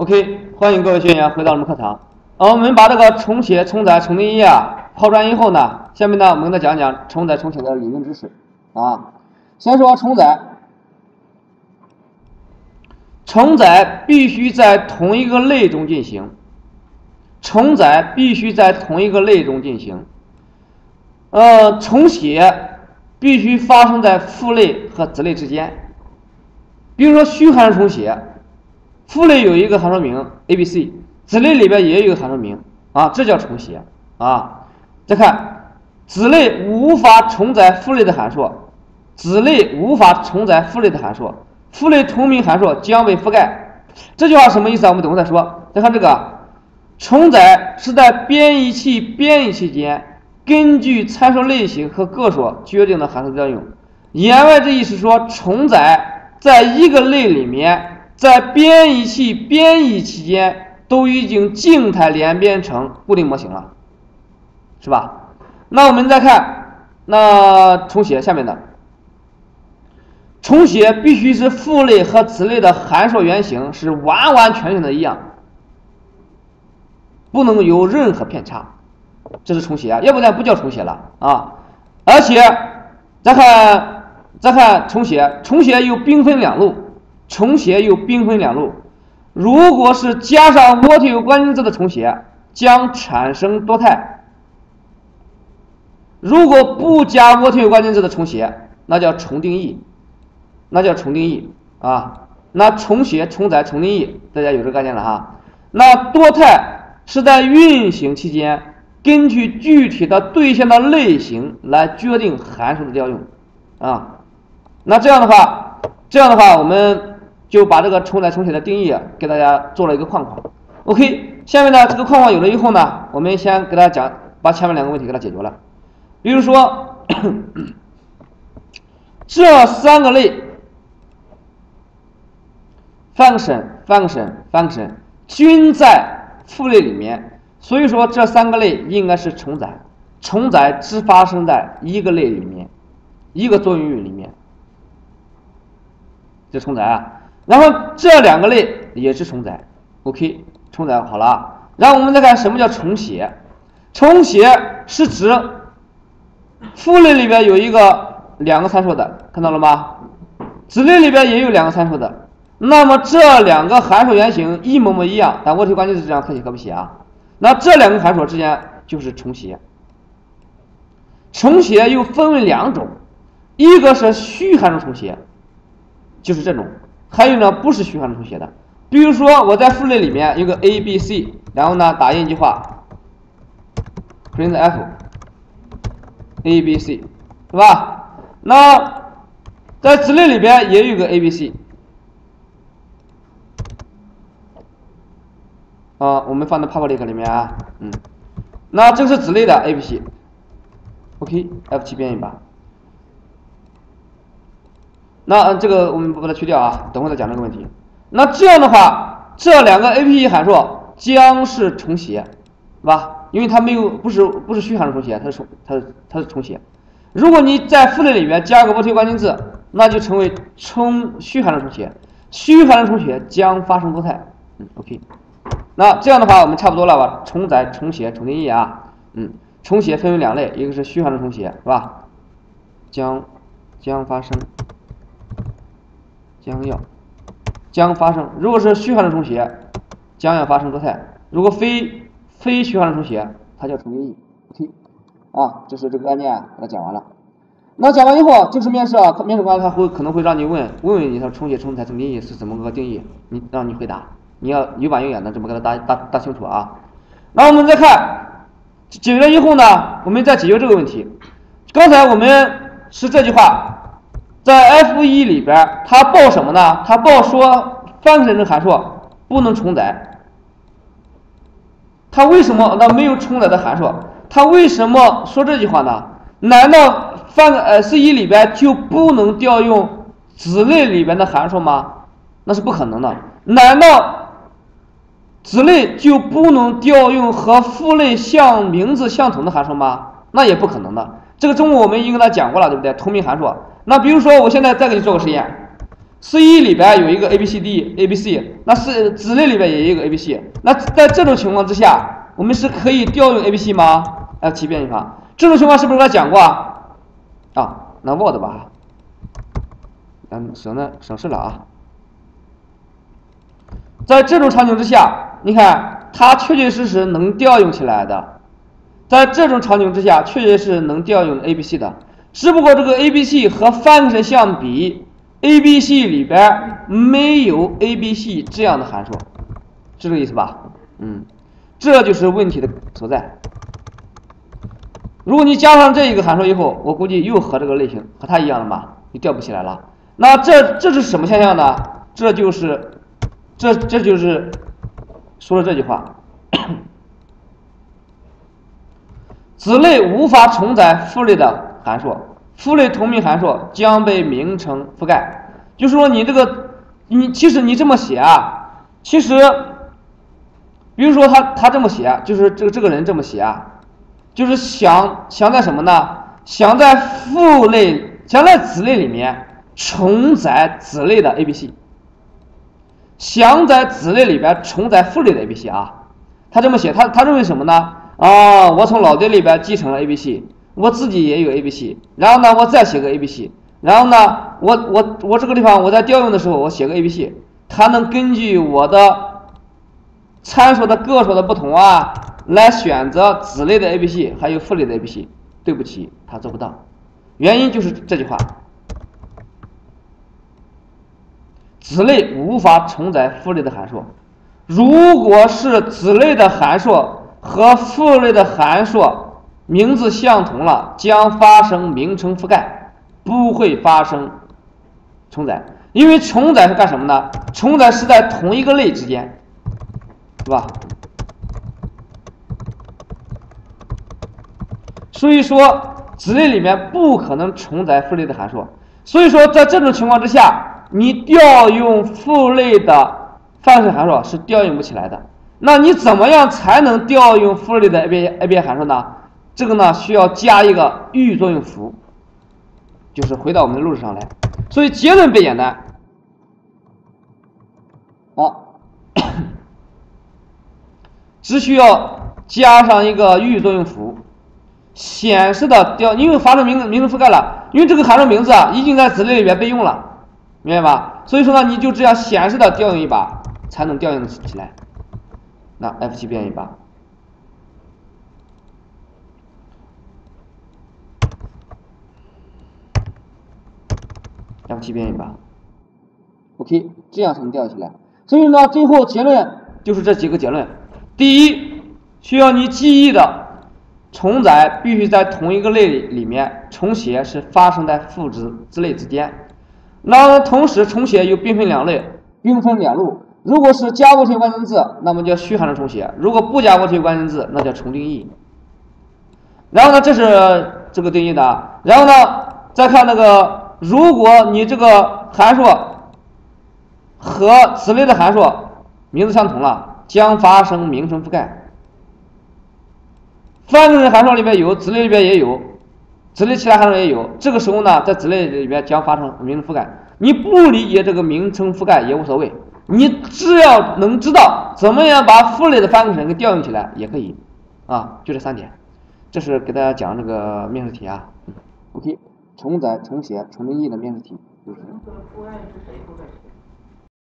OK，欢迎各位学员回到我们课堂。啊，我们把这个重写、重载、重定义啊抛砖以后呢，下面呢我们再讲讲重载、重写的理论知识啊。先说重载，重载必须在同一个类中进行，重载必须在同一个类中进行。呃，重写必须发生在父类和子类之间。比如说虚函数重写，父类有一个函数名 a、b、c，子类里边也有一个函数名啊，这叫重写啊。再看子类无法重载父类的函数，子类无法重载父类的函数，父类同名函数将被覆盖。这句话什么意思啊？我们等会再说。再看这个，重载是在编译器编译期间。根据参数类型和个数决定的函数调用，言外之意是说，重载在一个类里面，在编译器编译期间都已经静态联编成固定模型了，是吧？那我们再看，那重写下面的，重写必须是父类和子类的函数原型是完完全全的一样，不能有任何偏差。这是重写，要不然不叫重写了啊。而且再看再看重写，重写又兵分两路，重写又兵分两路。如果是加上窝体关键字的重写，将产生多态；如果不加窝体关键字的重写，那叫重定义，那叫重定义啊。那重写、重载、重定义，大家有这个概念了哈。那多态是在运行期间。根据具体的对象的类型来决定函数的调用，啊，那这样的话，这样的话，我们就把这个重载重写的定义给大家做了一个框框。OK，下面呢这个框框有了以后呢，我们先给大家讲，把前面两个问题给它解决了。比如说，这三个类，function，function，function，均在父类里面。所以说这三个类应该是重载，重载只发生在一个类里面，一个作用域里面，这重载啊。然后这两个类也是重载，OK，重载好了。然后我们再看什么叫重写，重写是指父类里边有一个两个参数的，看到了吗？子类里边也有两个参数的，那么这两个函数原型一模模一样，但我题关键是这样可写可不写啊？那这两个函数之间就是重写，重写又分为两种，一个是虚函数重写，就是这种；还有呢不是虚函数重写的，比如说我在父类里面有个 a b c，然后呢打印一句话，print f a b c，是吧？那在子类里边也有个 a b c。啊，我们放在 public 里面啊，嗯，那这是子类的 A P P，OK，F 七编译吧。那这个我们不把它去掉啊，等会再讲这个问题。那这样的话，这两个 A P E 函数将是重写，是吧？因为它没有不是不是虚函数重写，它是重它是它是重写。如果你在父类里面加个不推关键字，那就成为重虚函数重写，虚函数重写将发生多态，嗯，OK。那这样的话，我们差不多了吧？重载、重写、重定义啊，嗯，重写分为两类，一个是虚函数重写，是吧？将将发生，将要将发生。如果是虚函数重写，将要发生多态；如果非非虚函数重写，它叫重定义。OK，啊，这是这个概念，给它讲完了。那讲完以后，正式面试啊，面试官他会可能会让你问问问你，他重写、重载、重定义是怎么个定义？你让你回答。你要有板有眼的这么给他答答答清楚啊！那我们再看解决了以后呢，我们再解决这个问题。刚才我们是这句话，在 F 一里边，它报什么呢？它报说 function 这函数不能重载。它为什么那没有重载的函数？它为什么说这句话呢？难道 fun S 一里边就不能调用子类里边的函数吗？那是不可能的。难道？子类就不能调用和父类相名字相同的函数吗？那也不可能的。这个中午我们已经跟他讲过了，对不对？同名函数。那比如说，我现在再给你做个实验，，C 里边有一个 A B C D A B C，那是子类里边也有一个 A B C，那在这种情况之下，我们是可以调用 A B C 吗？F 七变异法，这种情况是不是我讲过啊？啊，那 Word 吧，嗯，省的省事了啊。在这种场景之下，你看它确确实实能调用起来的，在这种场景之下，确确实实能调用 A B C 的。只不过这个 A B C 和 function 相比，A B C 里边没有 A B C 这样的函数，是这个意思吧？嗯，这就是问题的所在。如果你加上这一个函数以后，我估计又和这个类型和它一样了嘛，就调不起来了。那这这是什么现象呢？这就是这这就是说了这句话，子类无法承载父类的。函数，父类同名函数将被名称覆盖。就是说，你这个，你其实你这么写啊，其实，比如说他他这么写，就是这个这个人这么写啊，就是想想在什么呢？想在父类，想在子类里面重载子类的 A B C，想在子类里边重载父类的 A B C 啊。他这么写，他他认为什么呢？啊，我从老爹里边继承了 A B C。我自己也有 A B C，然后呢，我再写个 A B C，然后呢，我我我这个地方我在调用的时候，我写个 A B C，它能根据我的参数的个数的不同啊，来选择子类的 A B C，还有父类的 A B C。对不起，它做不到，原因就是这句话：子类无法承载父类的函数。如果是子类的函数和父类的函数。名字相同了，将发生名称覆盖，不会发生重载，因为重载是干什么呢？重载是在同一个类之间，是吧？所以说子类里面不可能重载父类的函数，所以说在这种情况之下，你调用父类的范式函数是调用不起来的。那你怎么样才能调用父类的 A B A B 函数呢？这个呢需要加一个预作用符，就是回到我们的路上来，所以结论别简单。好，只需要加上一个预作用符，显示的调，因为发生名字名称覆盖了，因为这个函数名字啊已经在子类里边备用了，明白吧？所以说呢，你就这样显示的调用一把，才能调用起来。那 F 七变一把。F 七变异吧，OK，这样才能调起来。所以呢，最后结论就是这几个结论。第一，需要你记忆的重载必须在同一个类里面，重写是发生在父子之类之间。那同时重写又并分两类，并分两路。如果是加过去关键字，那么叫虚函数重写；如果不加过去关键字，那叫重定义。然后呢，这是这个定义的。然后呢，再看那个。如果你这个函数和子类的函数名字相同了，将发生名称覆盖。范式函数里面有，子类里边也有，子类其他函数也有。这个时候呢，在子类里边将发生名称覆盖。你不理解这个名称覆盖也无所谓，你只要能知道怎么样把父类的范式给调用起来也可以。啊，就这三点，这是给大家讲这个面试题啊。OK。重载、重写、重定义的面试题，就是。